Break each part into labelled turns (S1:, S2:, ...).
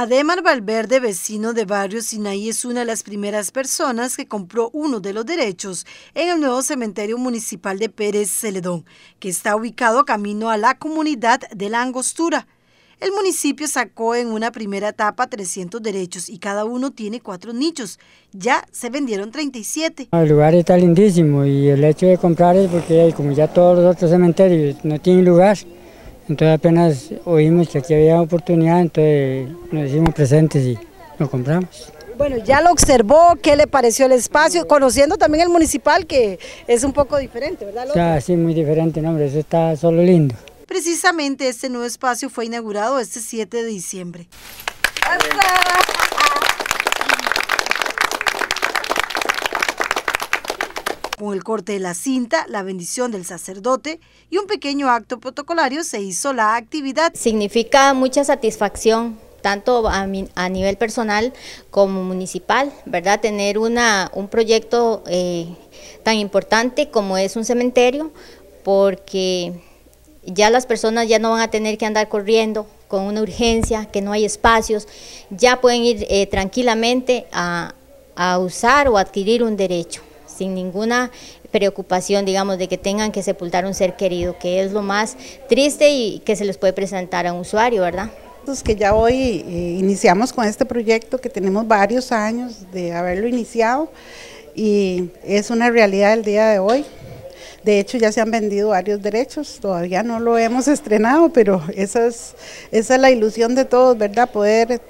S1: Ademar Valverde, vecino de barrio Sinaí, es una de las primeras personas que compró uno de los derechos en el nuevo cementerio municipal de Pérez Celedón, que está ubicado camino a la comunidad de La Angostura. El municipio sacó en una primera etapa 300 derechos y cada uno tiene cuatro nichos. Ya se vendieron 37.
S2: El lugar está lindísimo y el hecho de comprar es porque como ya todos los otros cementerios no tienen lugar, entonces apenas oímos que aquí había oportunidad, entonces nos hicimos presentes y lo compramos.
S1: Bueno, ya lo observó, ¿qué le pareció el espacio? Conociendo también el municipal que es un poco diferente, ¿verdad?
S2: Ya, sí, muy diferente, no, hombre, eso está solo lindo.
S1: Precisamente este nuevo espacio fue inaugurado este 7 de diciembre. Con el corte de la cinta, la bendición del sacerdote y un pequeño acto protocolario se hizo la actividad.
S3: Significa mucha satisfacción tanto a, nivel personal como municipal, ¿verdad? Tener una, un proyecto eh, tan importante como es un cementerio, porque ya las personas ya no van a tener que andar corriendo con una urgencia, que no hay espacios, ya pueden ir eh, tranquilamente a, a usar o adquirir un derecho sin ninguna preocupación, digamos, de que tengan que sepultar un ser querido, que es lo más triste y que se les puede presentar a un usuario, ¿verdad?
S4: que ya hoy eh, iniciamos con este proyecto que tenemos varios años de haberlo iniciado y es una realidad el día de hoy. De hecho, ya se han vendido varios derechos, todavía no lo hemos estrenado, pero esa es, esa es la ilusión de todos, ¿verdad? Poder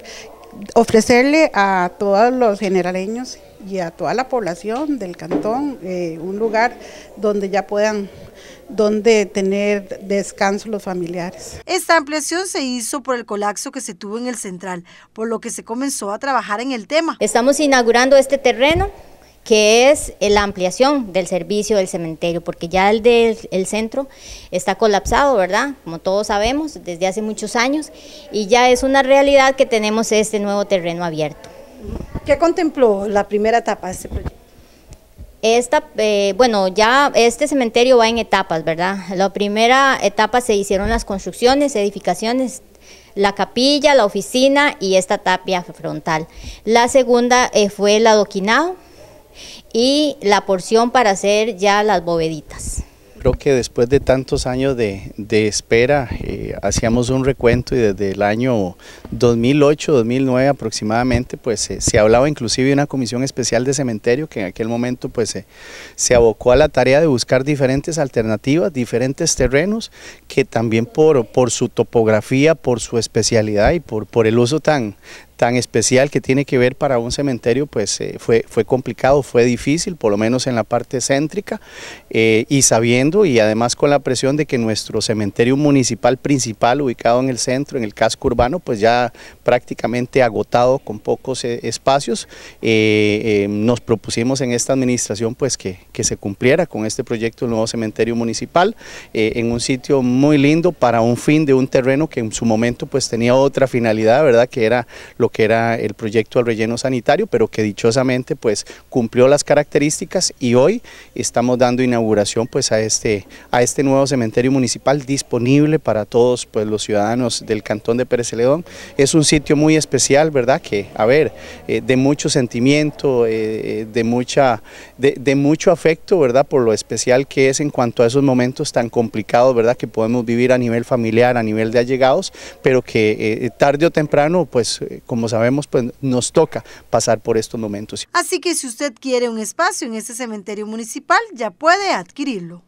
S4: ofrecerle a todos los generaleños y a toda la población del cantón eh, un lugar donde ya puedan donde tener descanso los familiares.
S1: Esta ampliación se hizo por el colapso que se tuvo en el central, por lo que se comenzó a trabajar en el tema.
S3: Estamos inaugurando este terreno que es la ampliación del servicio del cementerio, porque ya el del centro está colapsado, ¿verdad? Como todos sabemos, desde hace muchos años, y ya es una realidad que tenemos este nuevo terreno abierto.
S1: ¿Qué contempló la primera etapa de este proyecto?
S3: Esta, eh, bueno, ya este cementerio va en etapas, ¿verdad? La primera etapa se hicieron las construcciones, edificaciones, la capilla, la oficina y esta tapia frontal. La segunda eh, fue el adoquinado y la porción para hacer ya las boveditas.
S5: Creo que después de tantos años de, espera, eh, hacíamos un recuento y desde el año 2008, 2009 aproximadamente, pues se hablaba inclusive de una comisión especial de cementerio que en aquel momento pues se abocó a la tarea de buscar diferentes alternativas, diferentes terrenos que también por, por su topografía, por su especialidad y por, por el uso tan, tan especial que tiene que ver para un cementerio, pues eh, fue, fue complicado, fue difícil, por lo menos en la parte céntrica, eh, y sabiendo y además con la presión de que nuestro cementerio municipal principal, ubicado en el centro, en el casco urbano, pues ya prácticamente agotado con pocos eh, espacios, nos propusimos en esta administración pues que, que, se cumpliera con este proyecto del nuevo cementerio municipal, en un sitio muy lindo para un fin de un terreno que en su momento pues tenía otra finalidad, ¿verdad? Que era que era el proyecto del relleno sanitario, pero que dichosamente pues cumplió las características y hoy estamos dando inauguración pues a este, a este nuevo cementerio municipal disponible para todos pues los ciudadanos del cantón de Pérez Celedón. Es un sitio muy especial, ¿verdad? Que, a ver, eh, de mucho sentimiento, eh, eh, de, mucha, de, mucho afecto, ¿verdad? Por lo especial que es en cuanto a esos momentos tan complicados, ¿verdad? Que podemos vivir a nivel familiar, a nivel de allegados, pero que tarde o temprano, pues, como sabemos, pues nos toca pasar por estos momentos.
S1: Así que si usted quiere un espacio en este cementerio municipal, ya puede adquirirlo.